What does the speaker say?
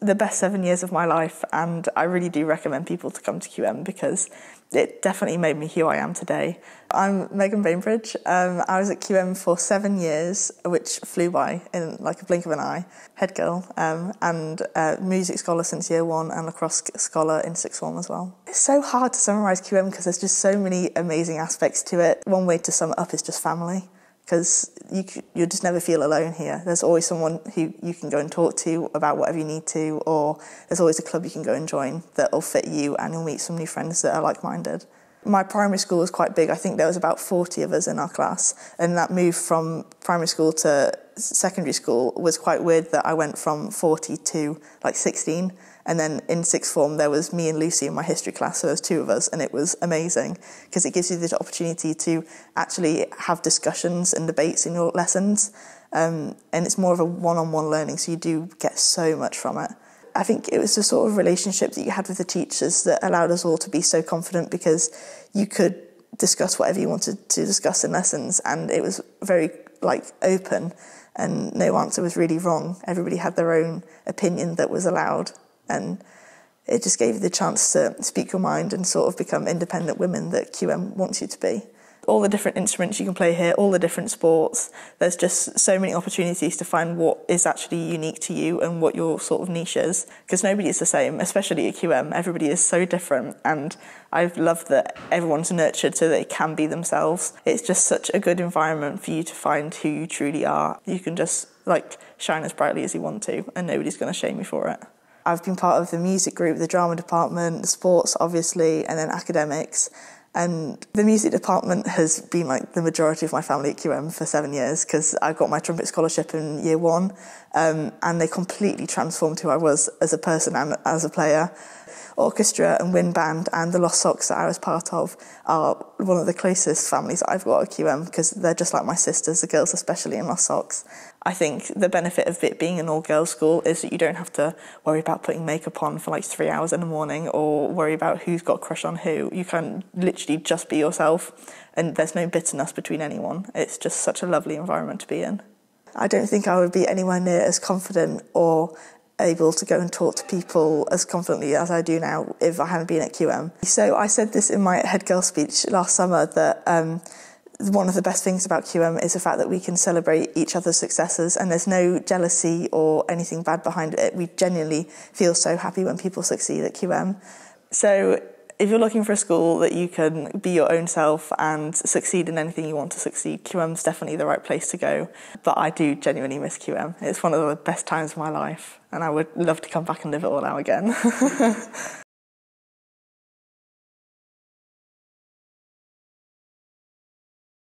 the best seven years of my life, and I really do recommend people to come to QM because it definitely made me who I am today. I'm Megan Bainbridge. Um, I was at QM for seven years, which flew by in like a blink of an eye. Head girl um, and uh, music scholar since year one, and lacrosse scholar in sixth form as well. It's so hard to summarise QM because there's just so many amazing aspects to it. One way to sum it up is just family because you you'll just never feel alone here. There's always someone who you can go and talk to about whatever you need to, or there's always a club you can go and join that will fit you, and you'll meet some new friends that are like-minded. My primary school was quite big. I think there was about 40 of us in our class, and that move from primary school to secondary school was quite weird. That I went from 40 to like 16 and then in sixth form, there was me and Lucy in my history class, so there was two of us, and it was amazing because it gives you the opportunity to actually have discussions and debates in your lessons. Um, and it's more of a one on one learning, so you do get so much from it. I think it was the sort of relationship that you had with the teachers that allowed us all to be so confident because you could discuss whatever you wanted to discuss in lessons, and it was very like open, and no answer was really wrong. Everybody had their own opinion that was allowed and it just gave you the chance to speak your mind and sort of become independent women that QM wants you to be. All the different instruments you can play here, all the different sports, there's just so many opportunities to find what is actually unique to you and what your sort of niche is. Because nobody is the same, especially at QM. Everybody is so different, and I've loved that everyone's nurtured so they can be themselves. It's just such a good environment for you to find who you truly are. You can just like shine as brightly as you want to, and nobody's going to shame you for it. I've been part of the music group, the drama department, the sports, obviously, and then academics. And the music department has been like the majority of my family at QM for seven years because I got my trumpet scholarship in year one, um, and they completely transformed who I was as a person and as a player. Orchestra and wind band and the Lost Socks that I was part of are one of the closest families I've got at QM because they're just like my sisters, the girls especially in Lost Socks. I think the benefit of it being an all girls school is that you don't have to worry about putting makeup on for like three hours in the morning or worry about who's got a crush on who. You can literally just be yourself and there's no bitterness between anyone. It's just such a lovely environment to be in. I don't think I would be anywhere near as confident or able to go and talk to people as confidently as I do now if I hadn't been at QM. So I said this in my head girl speech last summer that um, one of the best things about QM is the fact that we can celebrate each other's successes and there's no jealousy or anything bad behind it. We genuinely feel so happy when people succeed at QM. So if you're looking for a school that you can be your own self and succeed in anything you want to succeed, QM's definitely the right place to go. But I do genuinely miss QM. It's one of the best times of my life and I would love to come back and live it all out again.